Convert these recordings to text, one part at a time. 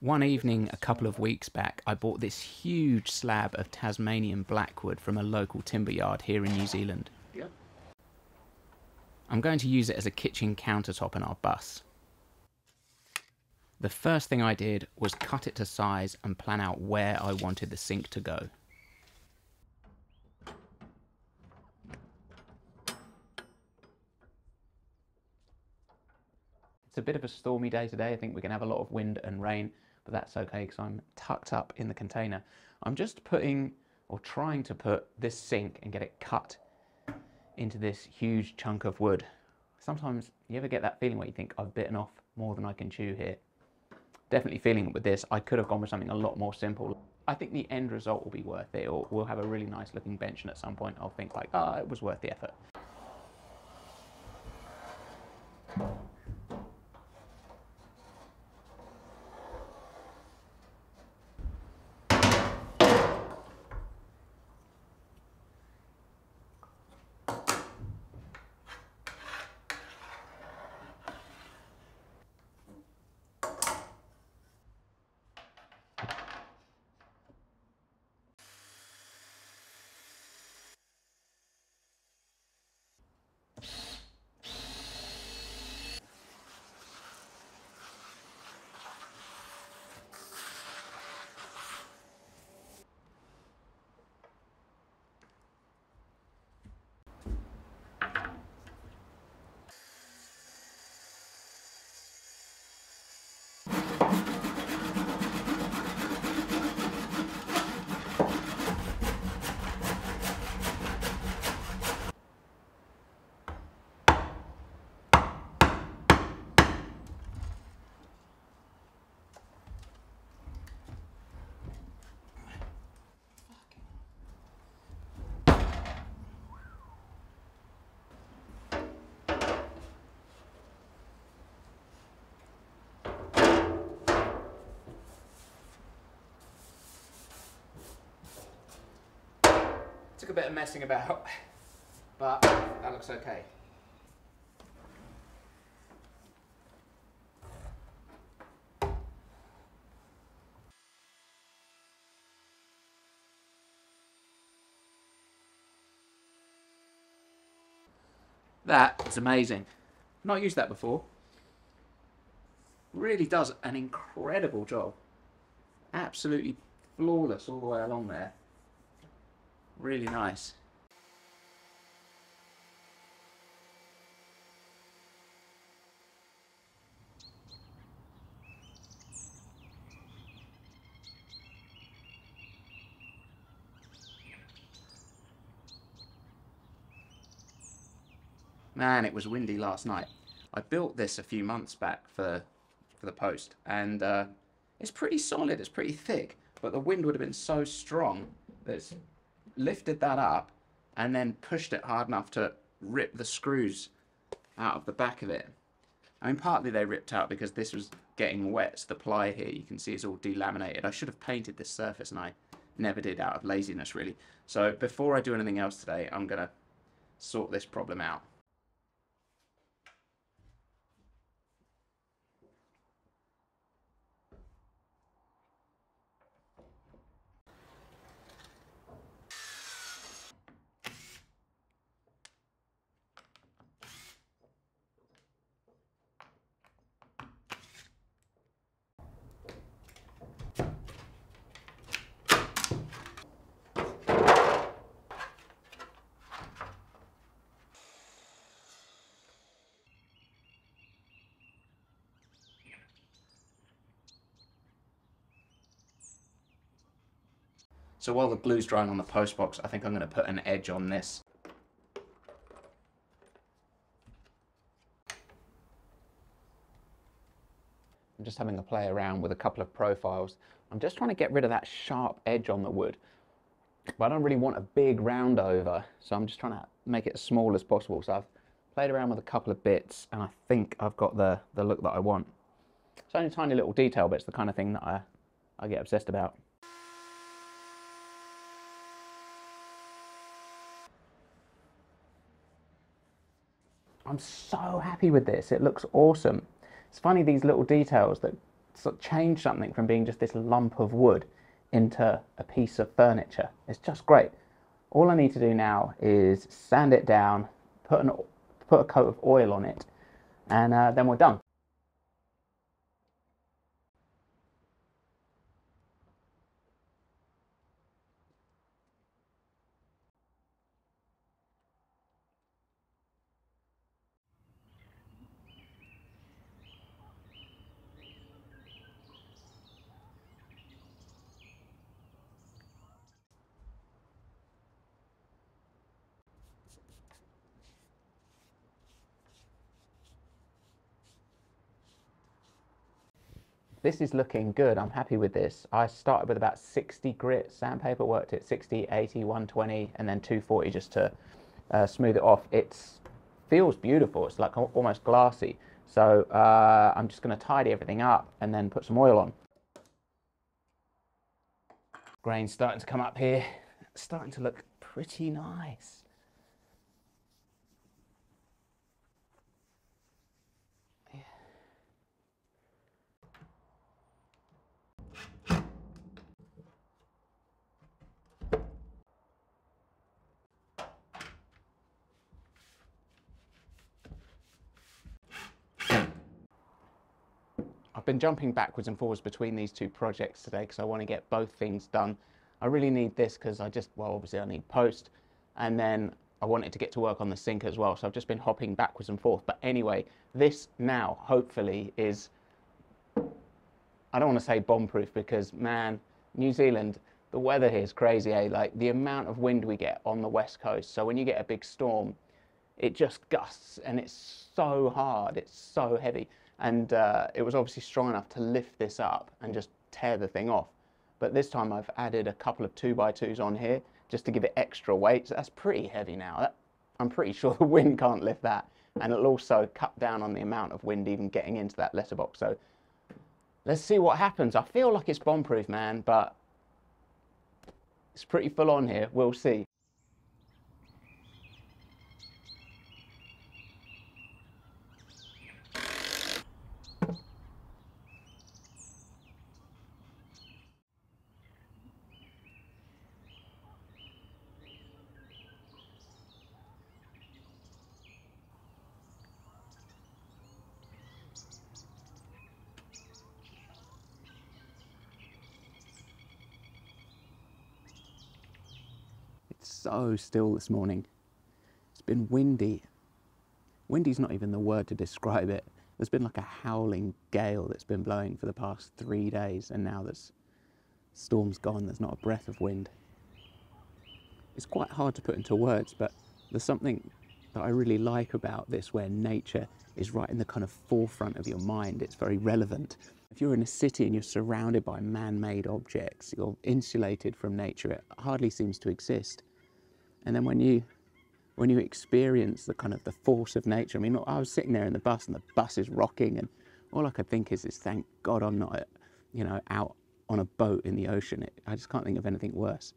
One evening a couple of weeks back, I bought this huge slab of Tasmanian blackwood from a local timber yard here in New Zealand. Yep. I'm going to use it as a kitchen countertop in our bus. The first thing I did was cut it to size and plan out where I wanted the sink to go. It's a bit of a stormy day today. I think we're going to have a lot of wind and rain, but that's okay because I'm tucked up in the container. I'm just putting or trying to put this sink and get it cut into this huge chunk of wood. Sometimes you ever get that feeling where you think I've bitten off more than I can chew here. Definitely feeling it with this. I could have gone with something a lot more simple. I think the end result will be worth it or we'll have a really nice looking bench and at some point I'll think like, ah, oh, it was worth the effort. Took a bit of messing about, but that looks okay. That is amazing. Not used that before. Really does an incredible job. Absolutely flawless all the way along there. Really nice. Man, it was windy last night. I built this a few months back for for the post, and uh, it's pretty solid. It's pretty thick, but the wind would have been so strong that it's lifted that up and then pushed it hard enough to rip the screws out of the back of it. I mean, partly they ripped out because this was getting wet. So the ply here, you can see it's all delaminated. I should have painted this surface and I never did out of laziness, really. So before I do anything else today, I'm going to sort this problem out. So while the glue's drying on the post box, I think I'm going to put an edge on this. I'm just having a play around with a couple of profiles. I'm just trying to get rid of that sharp edge on the wood. But I don't really want a big round over, so I'm just trying to make it as small as possible. So I've played around with a couple of bits, and I think I've got the, the look that I want. It's only a tiny little detail, but it's the kind of thing that I, I get obsessed about. I'm so happy with this. It looks awesome. It's funny these little details that sort of change something from being just this lump of wood into a piece of furniture. It's just great. All I need to do now is sand it down, put, an, put a coat of oil on it, and uh, then we're done. This is looking good. I'm happy with this. I started with about 60 grit sandpaper, worked it 60, 80, 120, and then 240 just to uh, smooth it off. It feels beautiful. It's like almost glassy. So uh, I'm just going to tidy everything up and then put some oil on. Grain's starting to come up here. Starting to look pretty nice. Been jumping backwards and forwards between these two projects today because I want to get both things done. I really need this because I just, well, obviously I need post and then I wanted to get to work on the sink as well. So I've just been hopping backwards and forth. But anyway, this now hopefully is, I don't want to say bomb proof because man, New Zealand, the weather here is crazy, eh? Like the amount of wind we get on the west coast. So when you get a big storm, it just gusts and it's so hard, it's so heavy and uh, it was obviously strong enough to lift this up and just tear the thing off. But this time I've added a couple of 2x2s on here just to give it extra weight. So that's pretty heavy now. That, I'm pretty sure the wind can't lift that. And it'll also cut down on the amount of wind even getting into that letterbox. So let's see what happens. I feel like it's bomb-proof, man, but it's pretty full on here. We'll see. So still this morning. It's been windy. Windy's not even the word to describe it. There's been like a howling gale that's been blowing for the past three days, and now there's storm's gone. There's not a breath of wind. It's quite hard to put into words, but there's something that I really like about this where nature is right in the kind of forefront of your mind. It's very relevant. If you're in a city and you're surrounded by man made objects, you're insulated from nature, it hardly seems to exist. And then when you when you experience the kind of the force of nature, I mean, I was sitting there in the bus and the bus is rocking, and all I could think is, is thank God I'm not, you know, out on a boat in the ocean. It, I just can't think of anything worse.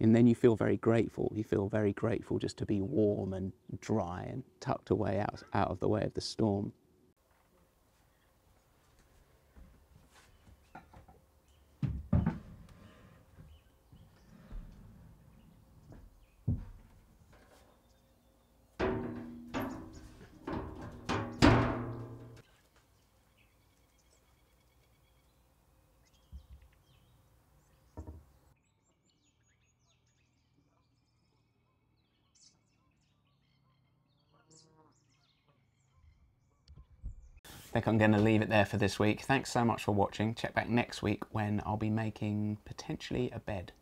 And then you feel very grateful. You feel very grateful just to be warm and dry and tucked away out, out of the way of the storm. Think I'm going to leave it there for this week. Thanks so much for watching. Check back next week when I'll be making potentially a bed.